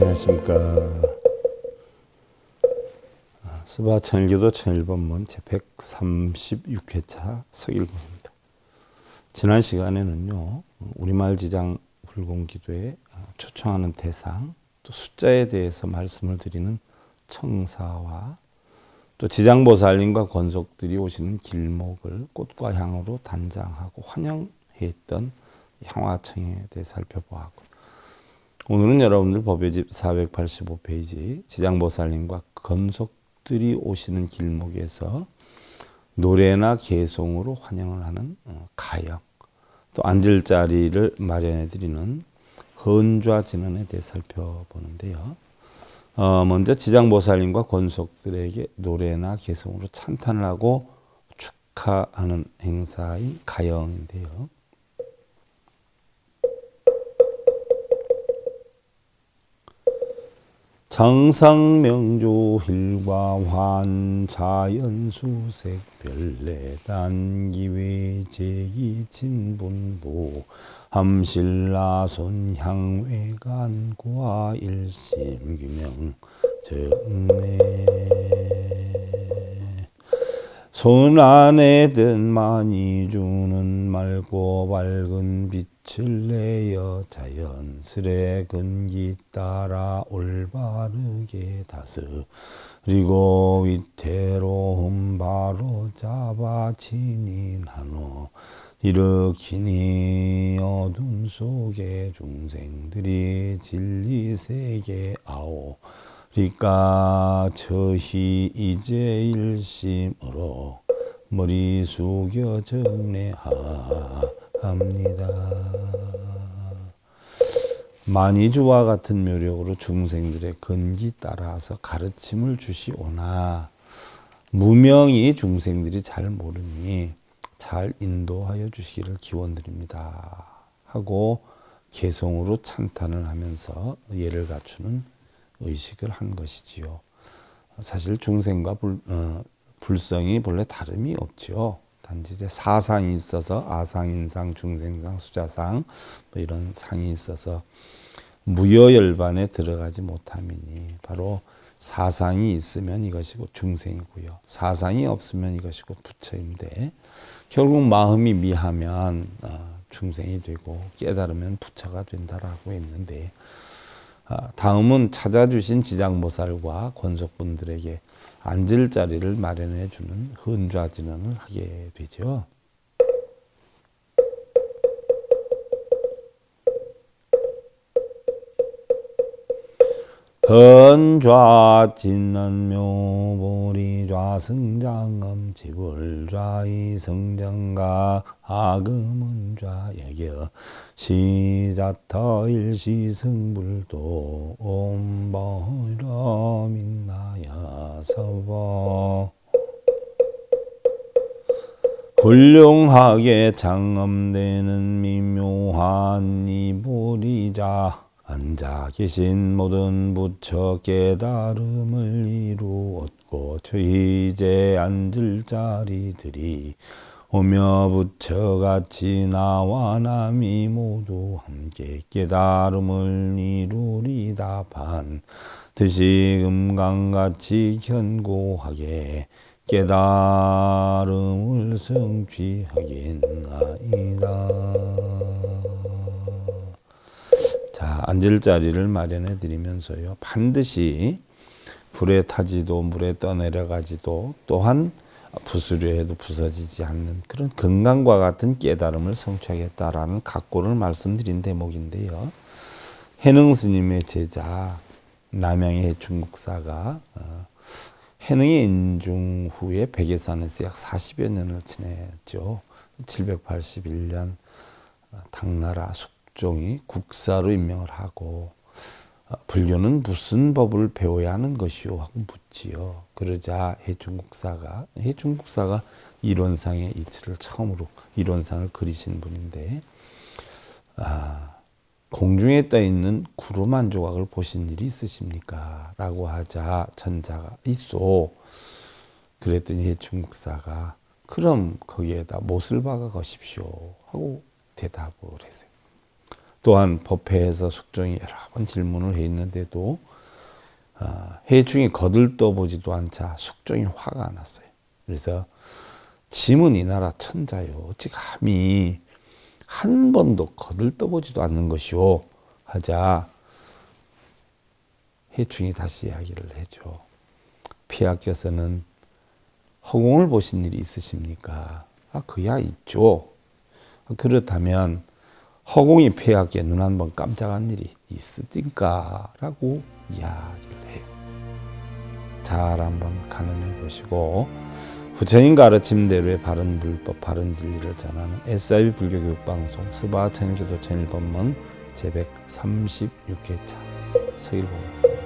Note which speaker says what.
Speaker 1: 안녕하십니까. 아, 스바 천일교도 천일본문 제136회차 서일공입니다. 지난 시간에는요, 우리마을 지장 불공기도에 초청하는 대상, 또 숫자에 대해서 말씀을 드리는 청사와 또 지장보살님과 권속들이 오시는 길목을 꽃과 향으로 단장하고 환영했던 향화청에 대해 살펴보았고 오늘은 여러분들 법의 집 485페이지 지장보살님과 건속들이 오시는 길목에서 노래나 개송으로 환영을 하는 어, 가영 또 앉을 자리를 마련해 드리는 헌좌 진언에 대해 살펴보는데요. 어, 먼저 지장보살님과 권속들에게 노래나 개송으로 찬탄을 하고 축하하는 행사인 가영인데요. 정상명주 힐과환 자연수색 별내단 기외 제기 진분부 함실라손 향외간 과 일심규명 정내 손 안에 든 많이 주는 맑고 밝은 빛을 내어 자연스레 근기 따라 올바르게 다스리고 위태로움 바로 잡아 진인하노 일으키니 어둠 속에 중생들이 진리 세계 아오 리까 처히 이제 일심으로 머리 숙여 정례합니다. 만이주와 같은 묘력으로 중생들의 근기 따라서 가르침을 주시오나 무명이 중생들이 잘 모르니 잘 인도하여 주시기를 기원드립니다. 하고 개성으로 찬탄을 하면서 예를 갖추는 의식을 한 것이지요. 사실 중생과 불, 어, 불성이 본래 다름이 없지요. 단지 사상이 있어서 아상인상, 중생상, 수자상 뭐 이런 상이 있어서 무여열반에 들어가지 못함이니 바로 사상이 있으면 이것이고 중생이고요. 사상이 없으면 이것이고 부처인데 결국 마음이 미하면 어, 중생이 되고 깨달으면 부처가 된다라고 했는데 아, 다음은 찾아주신 지장보살과 권속분들에게 앉을 자리를 마련해 주는 헌좌진언을 하게 되죠. 헌좌진언 묘보리 좌 승장엄 지불좌 이 성정가 아금은좌 여겨 시자터 일시승불도 옴버러 민나야 서버. 훌륭하게 장엄되는 미묘한 이보리자 앉아 계신 모든 부처 깨달음을 이루었고 저희 이제 앉을 자리들이 오며 부처같이 나와 남이 모두 함께 깨달음을 이루리다 반드시 금강같이 견고하게 깨달음을 성취하겠나이다. 앉을 자리를 마련해 드리면서요. 반드시 불에 타지도 물에 떠내려가지도 또한 부수려 해도 부서지지 않는 그런 건강과 같은 깨달음을 성취하겠다라는 각고를 말씀드린 대목인데요. 해능 스님의 제자 남양의 해충국사가 어, 해능의 인중 후에 백예산에서 약 40여 년을 지냈죠. 781년 어, 당나라 숙 종이 국사로 임명을 하고 어, 불교는 무슨 법을 배워야 하는 것이오 하고 묻지요. 그러자 해충국사가 해충국사가 이론상의 이치를 처음으로 이론상을 그리신 분인데 아, 공중에 떠 있는 구름 한 조각을 보신 일이 있으십니까? 라고 하자 천자가 있어. 그랬더니 해충국사가 그럼 거기에다 못을 박아 가십시오 하고 대답을 했어요. 또한 법회에서 숙종이 여러 번 질문을 해 있는데도 아, 거들떠보지도 않자 숙종이 화가 났어요. 그래서 짐은 이 나라 천자요. 어찌 감히 한 번도 거들떠보지도 않는 것이오. 하자 해충이 다시 이야기를 해줘. 피하께서는 허공을 보신 일이 있으십니까? 아, 그야 있죠. 그렇다면 허공이 폐하께 눈한 번 깜짝한 일이 있습니까? 라고 이야기를 해요. 잘 한번 가늠해 보시고 부처님 가르침대로의 바른 불법, 바른 진리를 전하는 SIB 불교 교육 방송 스바 천일교도 천일법문 제136회차 서일봉이었습니다.